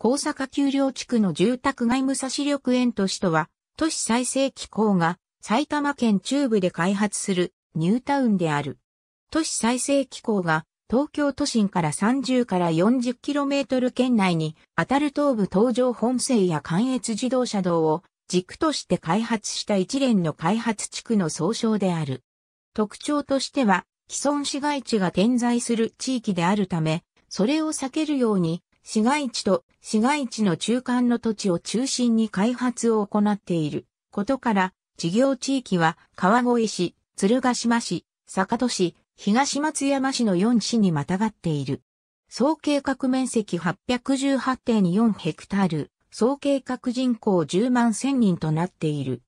高坂丘陵地区の住宅街武蔵緑園都市とは、都市再生機構が埼玉県中部で開発するニュータウンである。都市再生機構が東京都心から30から 40km 圏内に当たる東部東上本線や関越自動車道を軸として開発した一連の開発地区の総称である。特徴としては既存市街地が点在する地域であるため、それを避けるように市街地と市街地の中間の土地を中心に開発を行っていることから、事業地域は川越市、鶴ヶ島市、坂戸市、東松山市の4市にまたがっている。総計画面積818.4ヘクタール、総計画人口10万1000人となっている。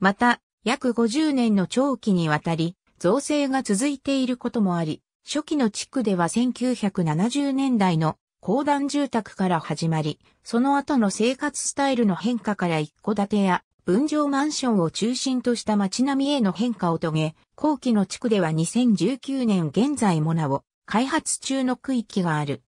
また、約50年の長期にわたり、造成が続いていることもあり、初期の地区では1970年代の公団住宅から始まり、その後の生活スタイルの変化から一戸建てや分譲マンションを中心とした街並みへの変化を遂げ、後期の地区では2019年現在もなお開発中の区域がある。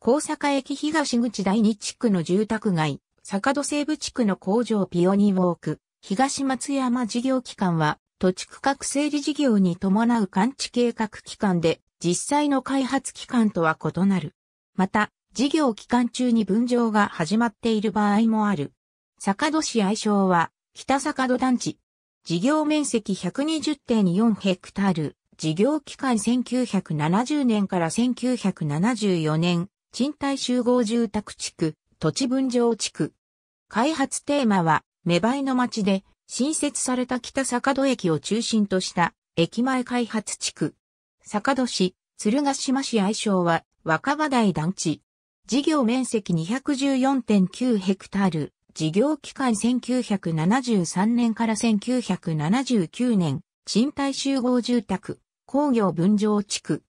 高坂駅東口第二地区の住宅街、坂戸西部地区の工場ピオニーウォーク、東松山事業機関は土地区画整理事業に伴う完治計画期間で実際の開発期間とは異なる。また、事業期間中に分譲が始まっている場合もある。坂戸市愛称は北坂戸団地。事業面積120.4ヘクタール。事業期間1970年から1974年。賃貸集合住宅地区、土地分譲地区。開発テーマは、芽生えの町で、新設された北坂戸駅を中心とした駅前開発地区。坂戸市、鶴ヶ島市愛称は若葉台団地。事業面積214.9ヘクタール。事業期間1973年から1979年、賃貸集合住宅、工業分譲地区。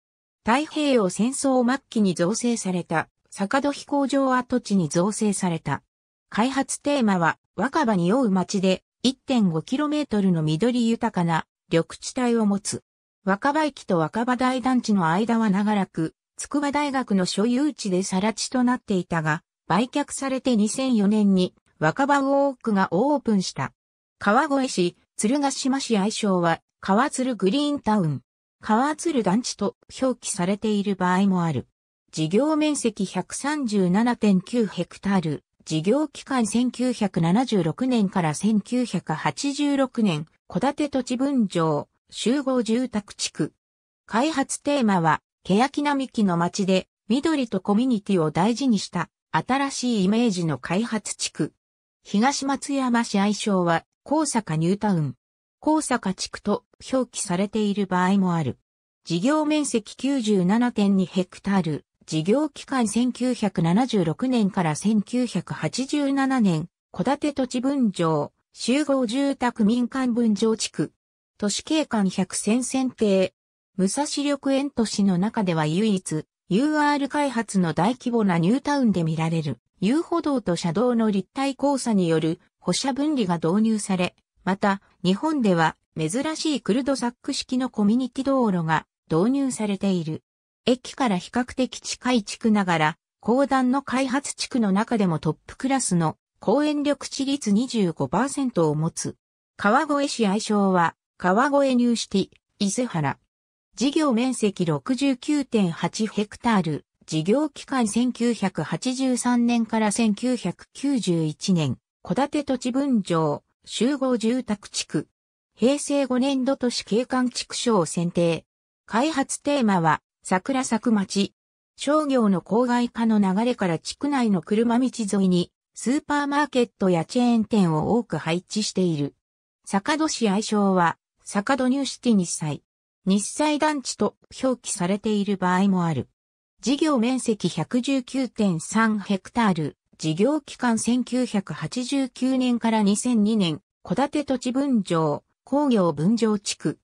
太平洋戦争末期に造成された、坂戸飛行場跡地に造成された。開発テーマは、若葉に酔う町で 1.5km の緑豊かな緑地帯を持つ。若葉駅と若葉台団地の間は長らく、筑波大学の所有地で更地となっていたが、売却されて2004年に若葉ウォークがオープンした。川越市、鶴ヶ島市愛称は、川鶴グリーンタウン。川鶴団地と表記されている場合もある。事業面積137.9ヘクタール。事業期間1976年から1986年、戸建て土地分譲、集合住宅地区。開発テーマは、欅並木の街で、緑とコミュニティを大事にした、新しいイメージの開発地区。東松山市愛称は、高坂ニュータウン。高坂地区と表記されている場合もある。事業面積97.2ヘクタール。事業期間1976年から1987年。戸建て土地分譲。集合住宅民間分譲地区。都市景観百選選定。武蔵緑園都市の中では唯一、UR 開発の大規模なニュータウンで見られる。遊歩道と車道の立体交差による歩車分離が導入され、また、日本では珍しいクルドサック式のコミュニティ道路が導入されている。駅から比較的近い地区ながら、公団の開発地区の中でもトップクラスの公園緑地率25%を持つ。川越市愛称は、川越ニューシティ、伊勢原。事業面積69.8ヘクタール、事業期間1983年から1991年、戸建て土地分譲、集合住宅地区。平成5年度都市景観地区賞選定。開発テーマは、桜咲く町。商業の郊外化の流れから地区内の車道沿いに、スーパーマーケットやチェーン店を多く配置している。坂戸市愛称は、坂戸ニューシティ日祭。日祭団地と表記されている場合もある。事業面積119.3ヘクタール、事業期間1989年から2002年、戸建て土地分譲、工業分譲地区。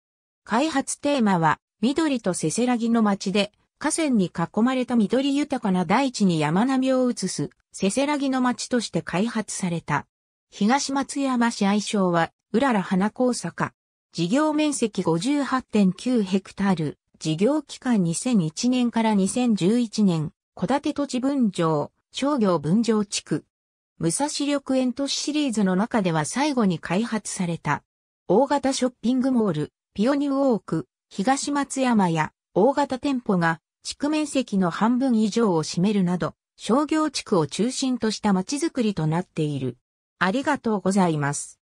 開発テーマは、緑とせせらぎの街で、河川に囲まれた緑豊かな大地に山並みを移す、せせらぎの街として開発された。東松山市愛称は、うらら花高坂。事業面積58.9ヘクタール、事業期間2001年から2011年、戸建て土地分譲、商業分譲地区。武蔵緑園都市シリーズの中では最後に開発された。大型ショッピングモール、ピオニューウォーク、東松山や大型店舗が地区面積の半分以上を占めるなど、商業地区を中心とした街づくりとなっている。ありがとうございます。